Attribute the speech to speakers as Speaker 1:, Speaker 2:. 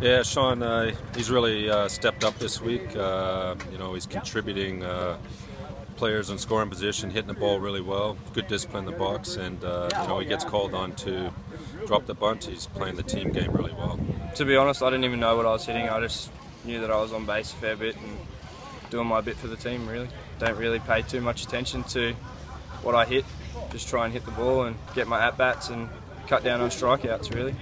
Speaker 1: Yeah, Shaun, uh, he's really uh, stepped up this week. Uh, you know, he's contributing uh, players in scoring position, hitting the ball really well, good discipline in the box, and uh, you know he gets called on to drop the bunt. He's playing the team game really well.
Speaker 2: To be honest, I didn't even know what I was hitting. I just knew that I was on base a fair bit and doing my bit for the team. Really, don't really pay too much attention to what I hit. Just try and hit the ball and get my at bats and cut down on strikeouts. Really.